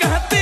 कहती